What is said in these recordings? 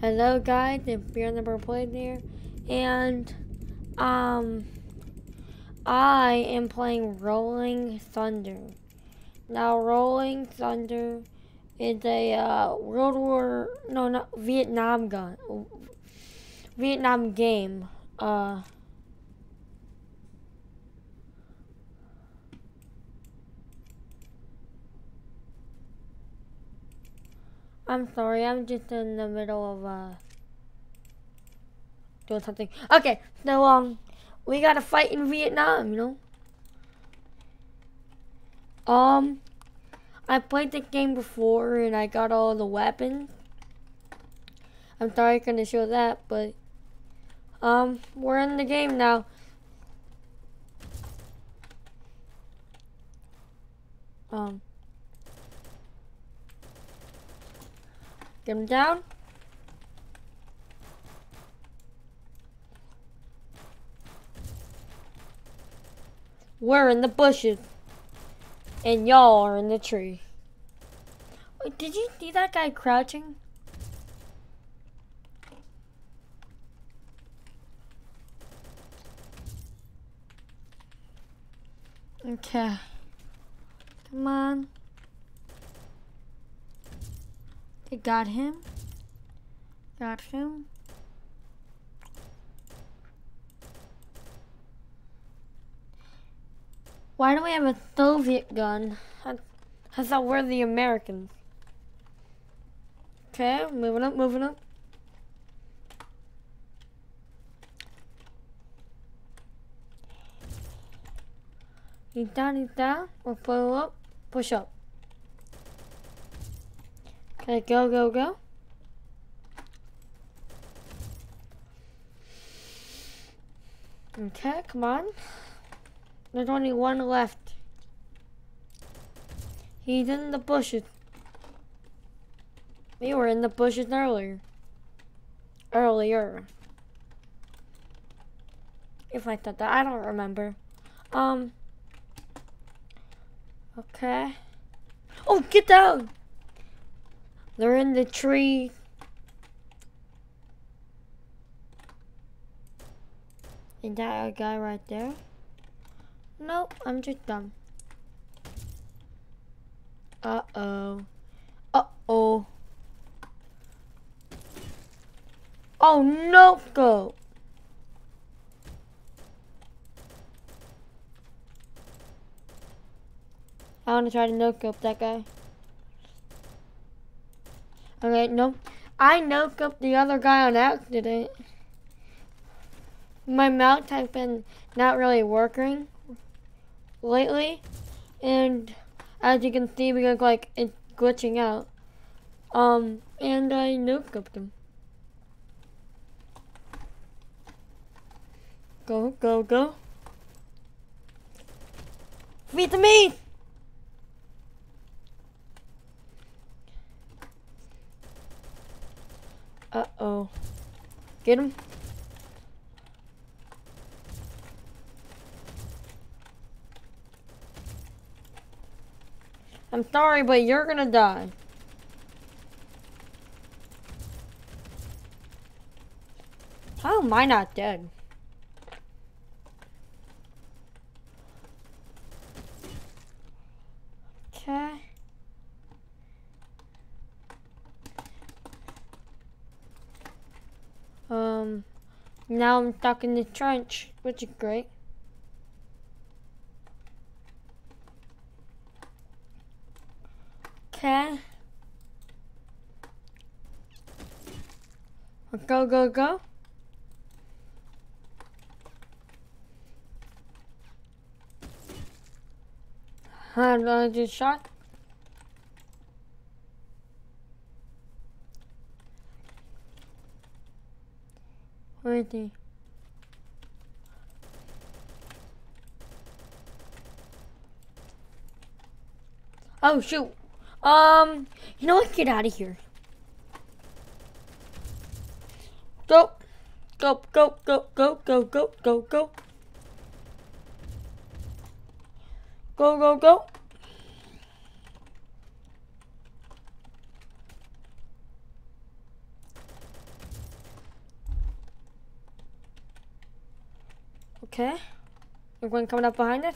Hello guys, it's Beer Number Played there, and um, I am playing Rolling Thunder. Now, Rolling Thunder is a uh, World War, no, not Vietnam gun, Vietnam game. Uh, I'm sorry, I'm just in the middle of uh doing something. Okay, so um we gotta fight in Vietnam, you know? Um I played the game before and I got all the weapons. I'm sorry I couldn't show that, but um we're in the game now. Um Get him down. We're in the bushes. And y'all are in the tree. Wait, did you see that guy crouching? Okay. Come on. They got him. Got him. Why do we have a Soviet gun? I, I thought we're the Americans. Okay, moving up, moving up. He's down, he's down. We'll pull up, push up. Okay, go, go, go. Okay, come on. There's only one left. He's in the bushes. We were in the bushes earlier. Earlier. If I thought that, I don't remember. Um. Okay. Oh, get down! They're in the tree. Is that guy right there? Nope, I'm just dumb. Uh-oh. Uh-oh. Oh, no, go. I want to try to no up that guy. Okay, no. I knocked up the other guy on accident. My mouse has been not really working lately. And as you can see, look like it's glitching out. Um, and I nuke up him. Go, go, go. Feed the meat! Uh-oh. Get him. I'm sorry, but you're gonna die. How am I not dead? Okay. Um, now I'm stuck in the trench, which is great. Okay. Go, go, go. I just shot. Is? Oh shoot. Um, you know what? Get out of here. Go. Go, go, go, go, go, go, go, go. Go, go, go. Okay. There's one coming up behind it.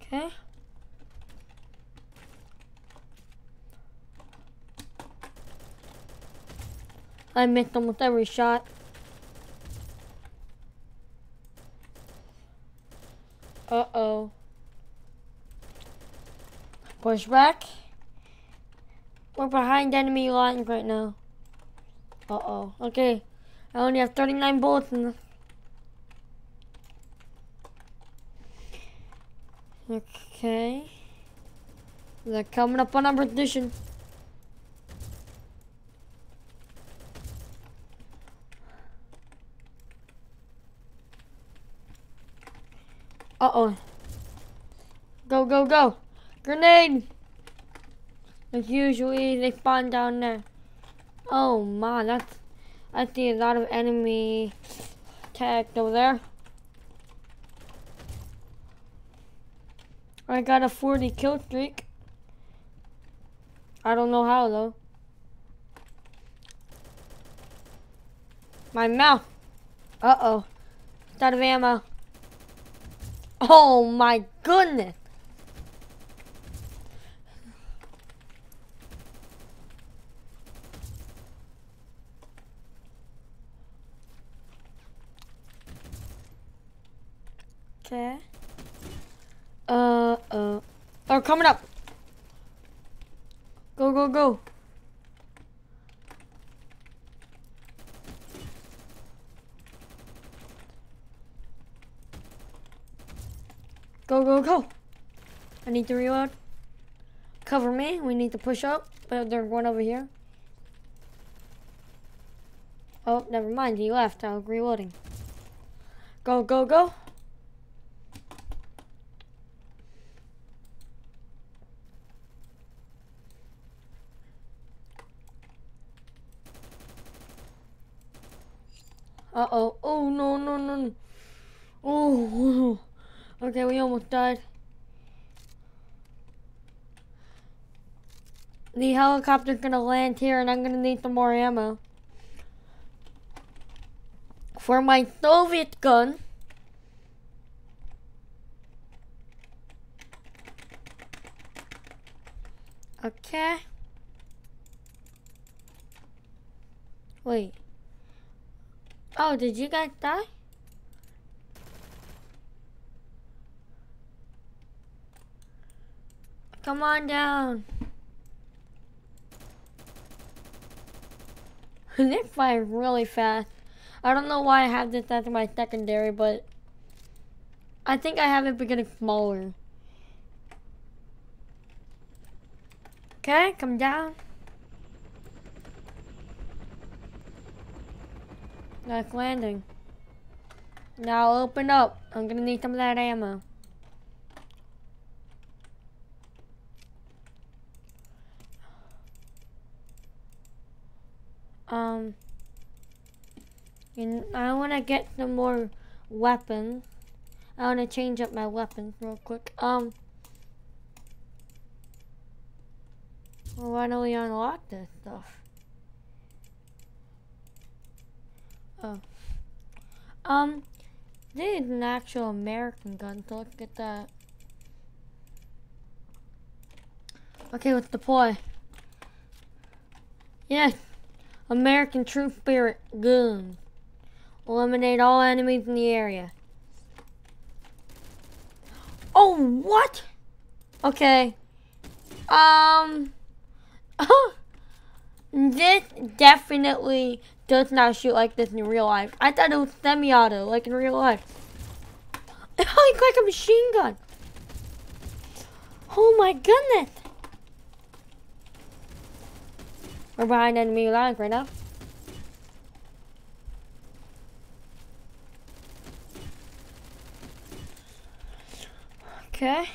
Okay. I missed almost every shot. Uh-oh. Push back. We're behind enemy lines right now. Uh-oh. Okay. I only have 39 bullets in. Okay. They're coming up on our position. Uh-oh. Go, go, go. Grenade! Like usually they spawn down there. Oh my, that's I see a lot of enemy tagged over there. I got a 40 kill streak. I don't know how though. My mouth. Uh-oh. It's out of ammo. Oh my goodness. Uh, uh. They're coming up. Go, go, go. Go, go, go. I need to reload. Cover me. We need to push up. But there's one over here. Oh, never mind. He left. I was reloading. Go, go, go. Uh-oh. Oh, no, no, no. Oh, okay, we almost died. The helicopter's gonna land here and I'm gonna need some more ammo. For my Soviet gun. Okay. Wait. Oh, did you guys die? Come on down. they fire really fast. I don't know why I have this as my secondary, but I think I have it getting smaller. Okay, come down. Nice landing. Now open up. I'm gonna need some of that ammo. Um, and I want to get some more weapons. I want to change up my weapons real quick. Um, why don't we unlock this stuff? Oh. Um, this is an actual American gun, so let's get that. Okay, let's deploy. Yes, American True Spirit gun. Eliminate all enemies in the area. Oh, what? Okay. Um. this definitely does not shoot like this in real life. I thought it was semi-auto, like in real life. It like a machine gun. Oh my goodness. We're behind enemy lines right now. Okay.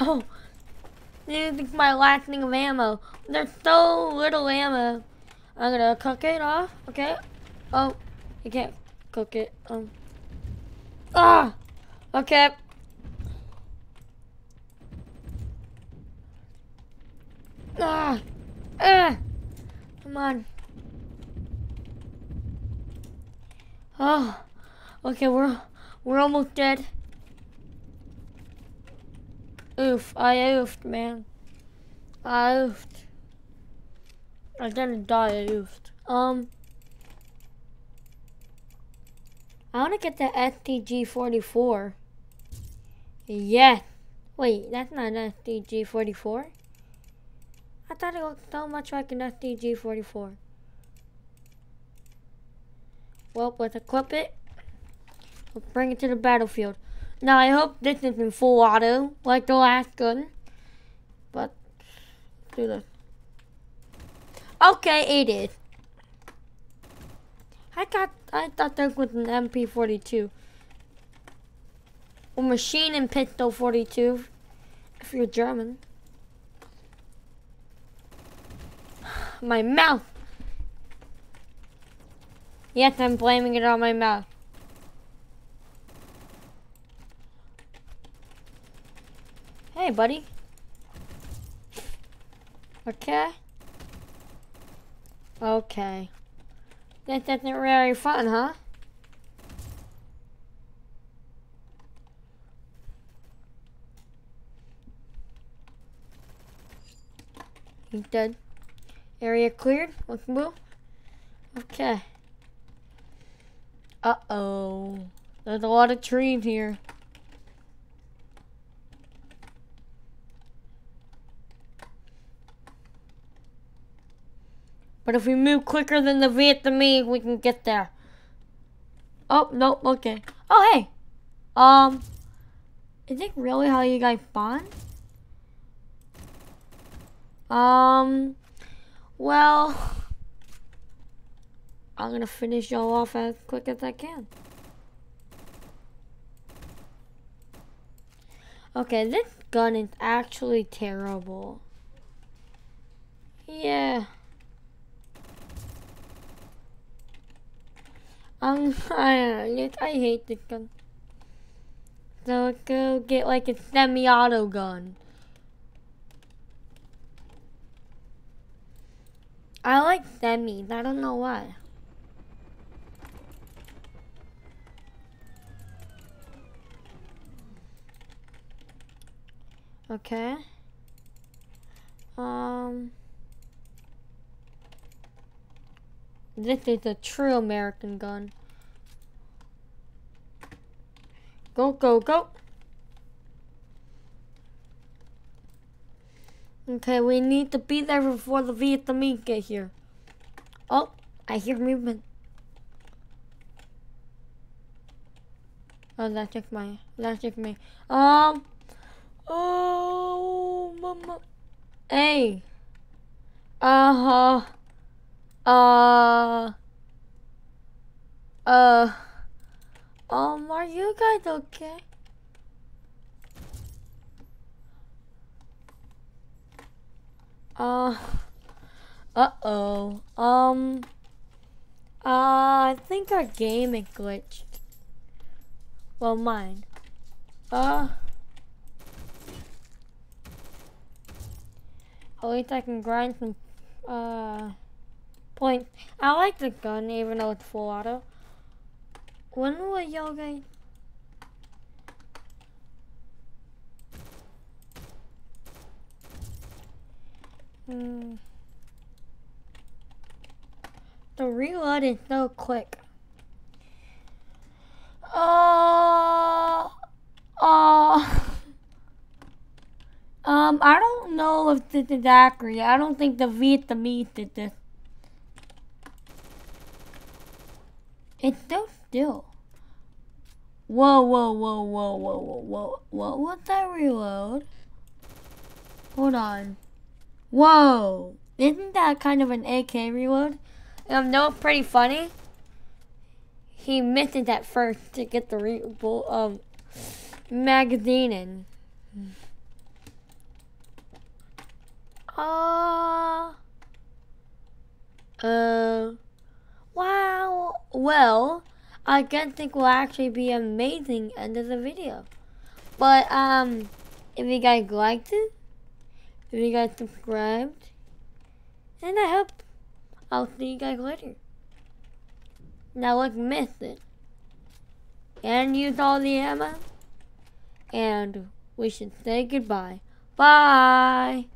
Oh, this is my last thing of ammo. There's so little ammo. I'm gonna cook it off, okay? Oh, you can't cook it. Um. Ah! Okay. Ah! Ah! Come on. Oh. Okay, we're we're almost dead. Oof, I oofed, man. I oofed. I didn't die, I oofed. Um, I want to get the STG-44. Yeah. Wait, that's not an STG-44. I thought it looked so much like an STG-44. Well, let's equip it. We'll bring it to the battlefield. Now, I hope this isn't full auto, like the last gun. But, do this. Okay, it is. I got, I thought that was an MP42. Or machine and pistol 42, if you're German. My mouth. Yes, I'm blaming it on my mouth. Hey, buddy. Okay. Okay. That isn't very fun, huh? He's dead. Area cleared. Let's move. Okay. Uh-oh. There's a lot of trees here. But if we move quicker than the Vietnamese, we can get there. Oh, nope, okay. Oh, hey. Um, is it really how you guys spawn? Um, well, I'm gonna finish y'all off as quick as I can. Okay, this gun is actually terrible. Yeah. Um, I, I hate this gun. So let's go get like a semi-auto gun. I like semis. I don't know why. Okay. Um. This is a true American gun. Go, go, go. Okay, we need to be there before the Vietnamese get here. Oh, I hear movement. Oh, that's just my, that's just me. Um, oh, mama. Hey. Uh-huh. Uh. Uh. Um, are you guys okay? Uh. Uh-oh. Um. Uh, I think our game is glitched. Well, mine. Uh. At least I can grind some, uh point. I like the gun even though it's full auto. When will y'all guys? Hmm. The reload is so quick. Uh, uh, um, I don't know if this is accurate. I don't think the Vietnamese did this. It's so still. Whoa, whoa, whoa, whoa, whoa, whoa, whoa. What was that reload? Hold on. Whoa. Isn't that kind of an AK reload? Um, no, pretty funny. He missed it at first to get the re um, magazine in. Uh, uh, Wow. Well, I can think will actually be amazing end of the video. But um, if you guys liked it, if you guys subscribed, and I hope I'll see you guys later. Now let's miss it. And use all the ammo. And we should say goodbye. Bye.